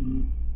Mm-hmm.